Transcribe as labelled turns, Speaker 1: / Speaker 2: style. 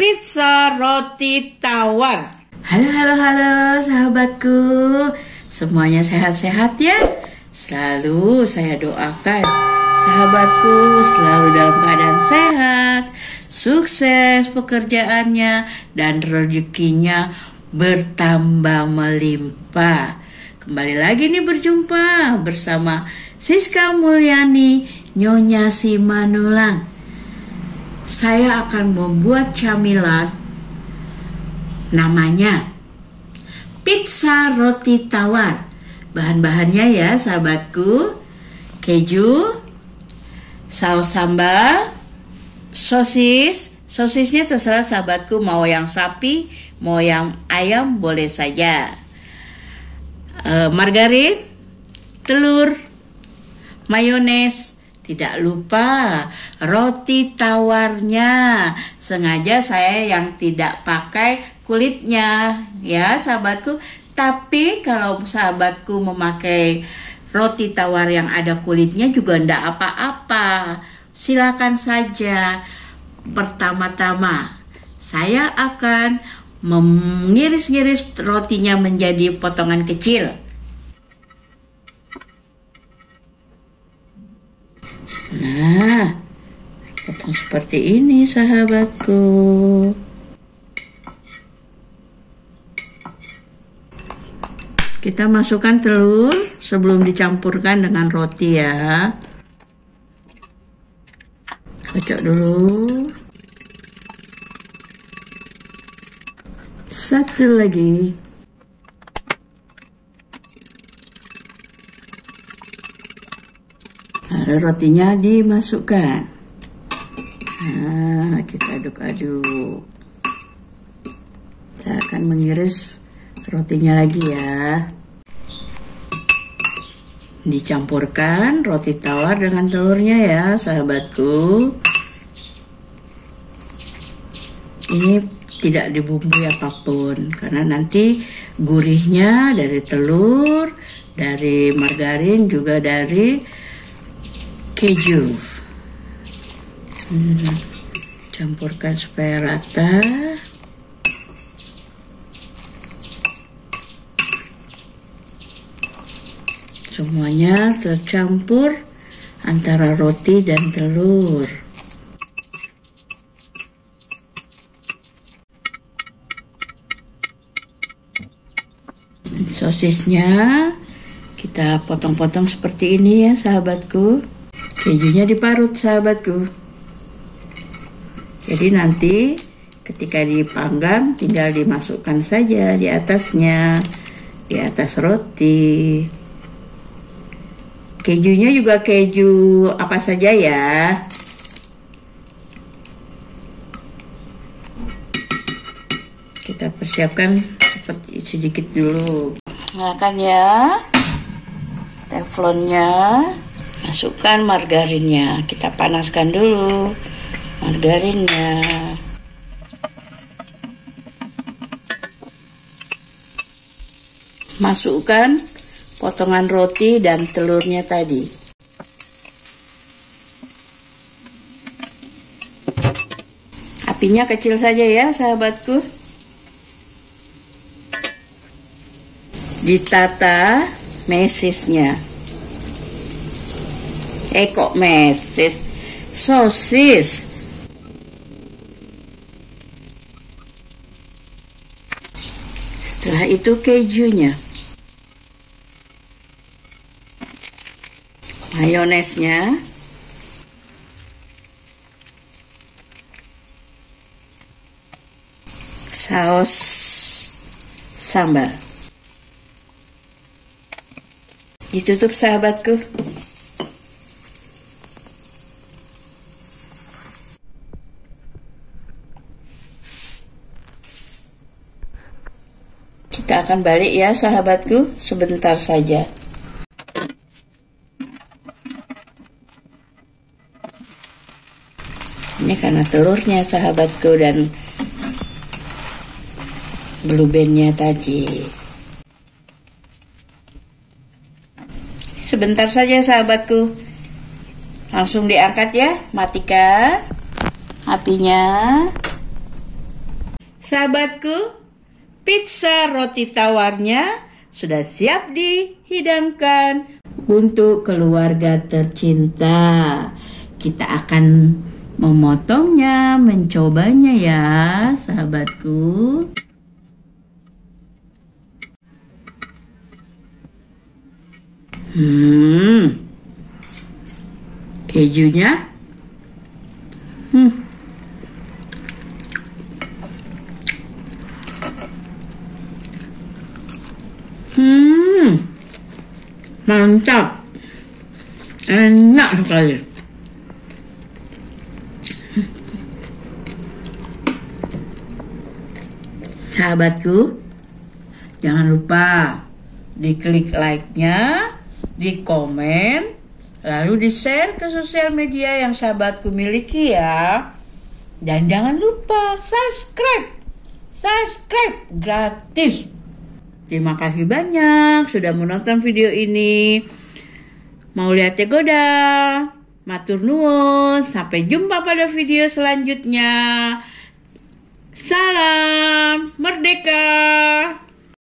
Speaker 1: pizza roti tawar.
Speaker 2: Halo, halo, halo sahabatku. Semuanya sehat-sehat ya? Selalu saya doakan sahabatku selalu dalam keadaan sehat, sukses pekerjaannya, dan rezekinya bertambah melimpah. Kembali lagi nih berjumpa bersama Siska Mulyani Nyonya Simanulang. Saya akan membuat camilan namanya pizza roti tawar. Bahan-bahannya ya sahabatku, keju, saus sambal, sosis. Sosisnya terserah sahabatku mau yang sapi, mau yang ayam boleh saja. E, margarin, telur, mayones, tidak lupa roti tawarnya. Sengaja saya yang tidak pakai kulitnya ya sahabatku tapi kalau sahabatku memakai roti tawar yang ada kulitnya juga ndak apa-apa. Silakan saja. Pertama-tama saya akan mengiris-iris rotinya menjadi potongan kecil. Nah, potong seperti ini sahabatku. Kita masukkan telur sebelum dicampurkan dengan roti ya. Kocok dulu. Satu lagi. Lalu rotinya dimasukkan. Nah, kita aduk-aduk. Saya akan mengiris rotinya lagi ya dicampurkan roti tawar dengan telurnya ya sahabatku ini tidak dibumbui apa pun karena nanti gurihnya dari telur dari margarin juga dari keju hmm, campurkan supaya rata Semuanya tercampur antara roti dan telur. Sosisnya kita potong-potong seperti ini ya sahabatku. Kejunya diparut sahabatku. Jadi nanti ketika dipanggang tinggal dimasukkan saja di atasnya di atas roti. Kejunya juga keju apa saja ya. Kita persiapkan seperti sedikit dulu. Nyalakan ya. Teflonnya. Masukkan margarinnya. Kita panaskan dulu margarinnya. Masukkan potongan roti dan telurnya tadi. Apinya kecil saja ya sahabatku. Ditata mesisnya. Eh kok mesis? Sosis. Setelah itu kejunya. mayonesnya saus sambal ditutup sahabatku kita akan balik ya sahabatku. Sebentar saja. Ini karena telurnya sahabatku dan blueberry tadi. Sebentar saja sahabatku. Langsung diangkat ya matikan apinya.
Speaker 1: Sahabatku, pizza roti tawarnya sudah siap dihidangkan untuk keluarga tercinta. Kita akan memotongnya, mencobanya ya, sahabatku. Hmm. Kejunya. Hmm. Hmm. Mantap. Enak sekali. Sahabatku, jangan lupa diklik like-nya, di komen, lalu di share ke sosial media yang sahabatku miliki ya. Dan jangan lupa subscribe, subscribe gratis. Terima kasih banyak sudah menonton video ini. Mau lihat Tegoda? Matur nuwun. Sampai jumpa pada video selanjutnya. Salam merdeka.